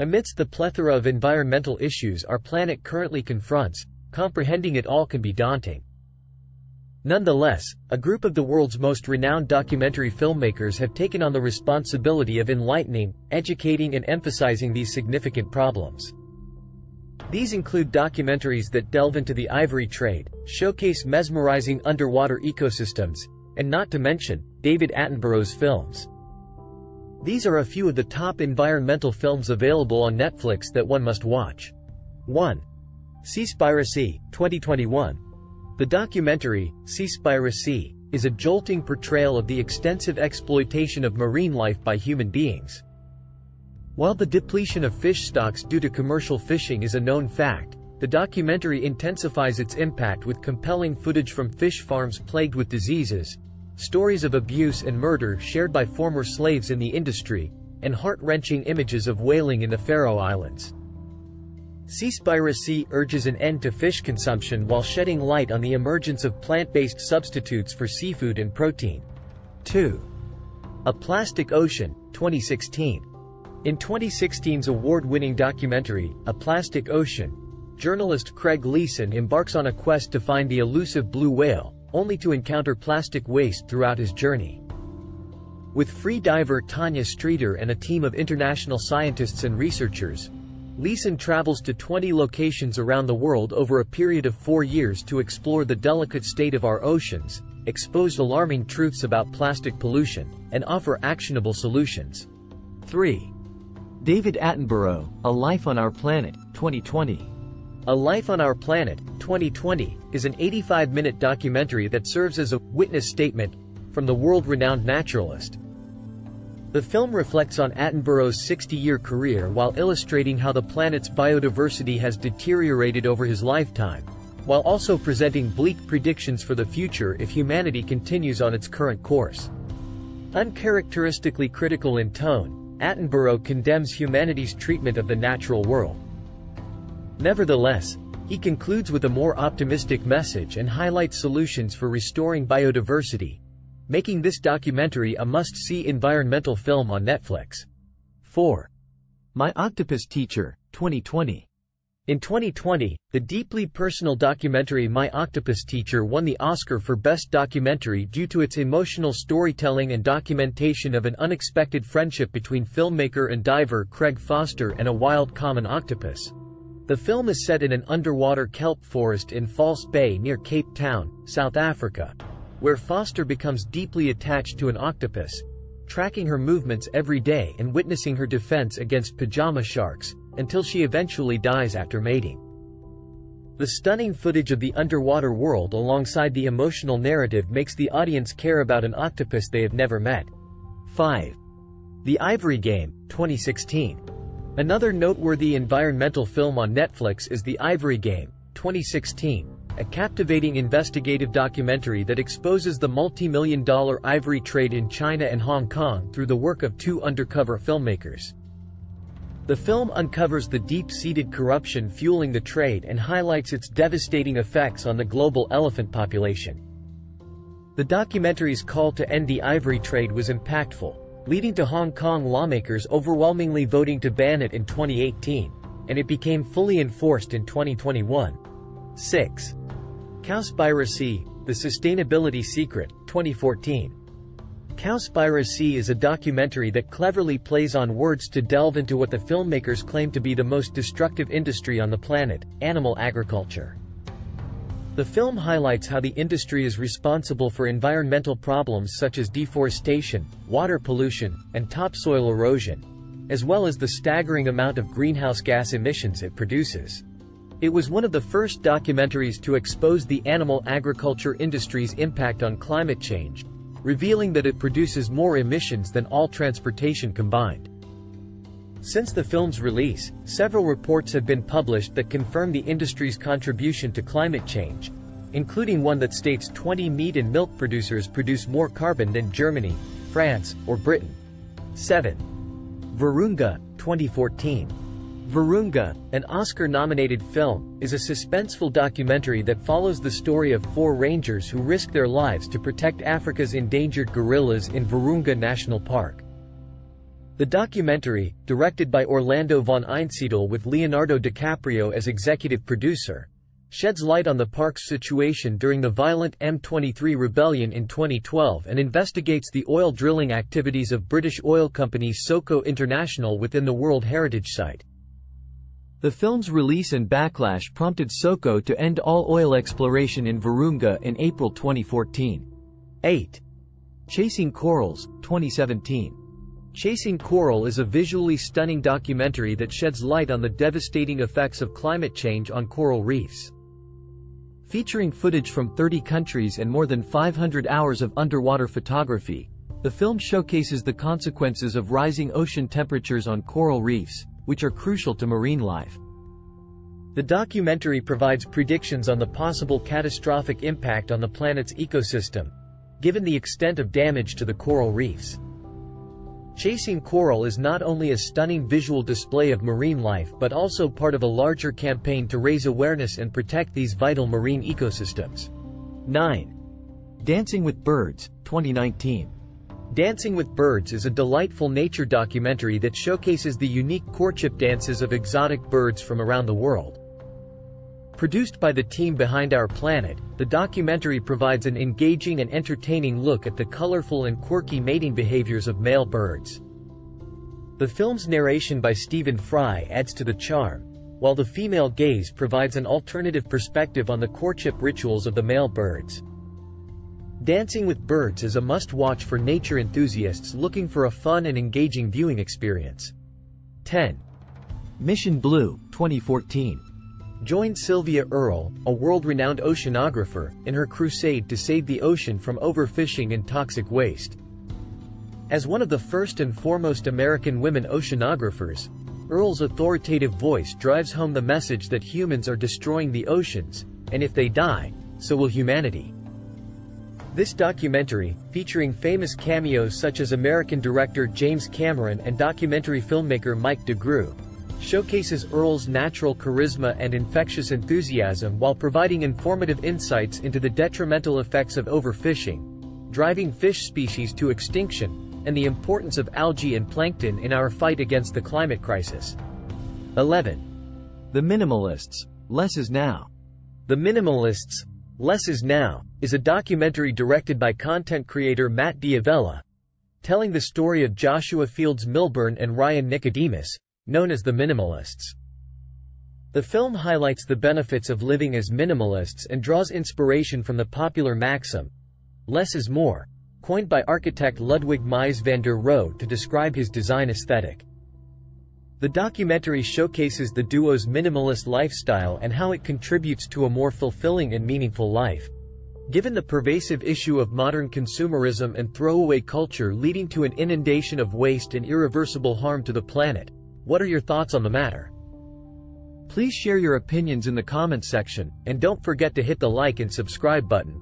Amidst the plethora of environmental issues our planet currently confronts, comprehending it all can be daunting. Nonetheless, a group of the world's most renowned documentary filmmakers have taken on the responsibility of enlightening, educating and emphasizing these significant problems. These include documentaries that delve into the ivory trade, showcase mesmerizing underwater ecosystems, and not to mention, David Attenborough's films. These are a few of the top environmental films available on Netflix that one must watch. 1. Seaspiracy, 2021. The documentary, Seaspiracy, is a jolting portrayal of the extensive exploitation of marine life by human beings. While the depletion of fish stocks due to commercial fishing is a known fact, the documentary intensifies its impact with compelling footage from fish farms plagued with diseases, stories of abuse and murder shared by former slaves in the industry, and heart-wrenching images of whaling in the Faroe Islands. Seaspiracy urges an end to fish consumption while shedding light on the emergence of plant-based substitutes for seafood and protein. 2. A Plastic Ocean, 2016. In 2016's award-winning documentary, A Plastic Ocean, journalist Craig Leeson embarks on a quest to find the elusive blue whale, only to encounter plastic waste throughout his journey. With free diver Tanya Streeter and a team of international scientists and researchers, Leeson travels to 20 locations around the world over a period of four years to explore the delicate state of our oceans, expose alarming truths about plastic pollution, and offer actionable solutions. 3. David Attenborough, A Life on Our Planet, 2020. A Life on Our Planet, 2020, is an 85-minute documentary that serves as a witness statement from the world-renowned naturalist. The film reflects on Attenborough's 60-year career while illustrating how the planet's biodiversity has deteriorated over his lifetime, while also presenting bleak predictions for the future if humanity continues on its current course. Uncharacteristically critical in tone, Attenborough condemns humanity's treatment of the natural world. Nevertheless, he concludes with a more optimistic message and highlights solutions for restoring biodiversity, making this documentary a must-see environmental film on Netflix. 4. My Octopus Teacher, 2020. In 2020, the deeply personal documentary My Octopus Teacher won the Oscar for Best Documentary due to its emotional storytelling and documentation of an unexpected friendship between filmmaker and diver Craig Foster and a wild common octopus. The film is set in an underwater kelp forest in False Bay near Cape Town, South Africa, where Foster becomes deeply attached to an octopus, tracking her movements every day and witnessing her defense against pajama sharks, until she eventually dies after mating. The stunning footage of the underwater world alongside the emotional narrative makes the audience care about an octopus they have never met. 5. The Ivory Game, 2016. Another noteworthy environmental film on Netflix is The Ivory Game, 2016, a captivating investigative documentary that exposes the multi-million dollar ivory trade in China and Hong Kong through the work of two undercover filmmakers. The film uncovers the deep-seated corruption fueling the trade and highlights its devastating effects on the global elephant population. The documentary's call to end the ivory trade was impactful, leading to Hong Kong lawmakers overwhelmingly voting to ban it in 2018, and it became fully enforced in 2021. 6. Cowspiracy, The Sustainability Secret, 2014. Cowspiracy is a documentary that cleverly plays on words to delve into what the filmmakers claim to be the most destructive industry on the planet, animal agriculture. The film highlights how the industry is responsible for environmental problems such as deforestation, water pollution, and topsoil erosion, as well as the staggering amount of greenhouse gas emissions it produces. It was one of the first documentaries to expose the animal agriculture industry's impact on climate change, revealing that it produces more emissions than all transportation combined. Since the film's release, several reports have been published that confirm the industry's contribution to climate change, including one that states 20 meat and milk producers produce more carbon than Germany, France, or Britain. 7. Virunga, 2014. Virunga, an Oscar-nominated film, is a suspenseful documentary that follows the story of four rangers who risk their lives to protect Africa's endangered gorillas in Virunga National Park. The documentary, directed by Orlando von Einsiedel with Leonardo DiCaprio as executive producer, sheds light on the park's situation during the violent M23 rebellion in 2012 and investigates the oil drilling activities of British oil company SOCO International within the World Heritage Site. The film's release and backlash prompted SOCO to end all oil exploration in Virunga in April 2014. 8. Chasing Corals, 2017. Chasing Coral is a visually stunning documentary that sheds light on the devastating effects of climate change on coral reefs. Featuring footage from 30 countries and more than 500 hours of underwater photography, the film showcases the consequences of rising ocean temperatures on coral reefs, which are crucial to marine life. The documentary provides predictions on the possible catastrophic impact on the planet's ecosystem, given the extent of damage to the coral reefs. Chasing Coral is not only a stunning visual display of marine life but also part of a larger campaign to raise awareness and protect these vital marine ecosystems. 9. Dancing with Birds, 2019. Dancing with Birds is a delightful nature documentary that showcases the unique courtship dances of exotic birds from around the world. Produced by the team behind Our Planet, the documentary provides an engaging and entertaining look at the colorful and quirky mating behaviors of male birds. The film's narration by Stephen Fry adds to the charm, while the female gaze provides an alternative perspective on the courtship rituals of the male birds. Dancing with Birds is a must-watch for nature enthusiasts looking for a fun and engaging viewing experience. 10. Mission Blue, 2014. Join Sylvia Earle, a world-renowned oceanographer, in her crusade to save the ocean from overfishing and toxic waste. As one of the first and foremost American women oceanographers, Earle's authoritative voice drives home the message that humans are destroying the oceans, and if they die, so will humanity. This documentary, featuring famous cameos such as American director James Cameron and documentary filmmaker Mike DeGruy, showcases Earle's natural charisma and infectious enthusiasm while providing informative insights into the detrimental effects of overfishing, driving fish species to extinction, and the importance of algae and plankton in our fight against the climate crisis. 11. The Minimalists, Less is Now. The Minimalists, Less is Now, is a documentary directed by content creator Matt D'Avella, telling the story of Joshua Fields Millburn and Ryan Nicodemus, known as the minimalists. The film highlights the benefits of living as minimalists and draws inspiration from the popular maxim, less is more, coined by architect Ludwig Mies van der Rohe to describe his design aesthetic. The documentary showcases the duo's minimalist lifestyle and how it contributes to a more fulfilling and meaningful life. Given the pervasive issue of modern consumerism and throwaway culture leading to an inundation of waste and irreversible harm to the planet, what are your thoughts on the matter? Please share your opinions in the comments section, and don't forget to hit the like and subscribe button.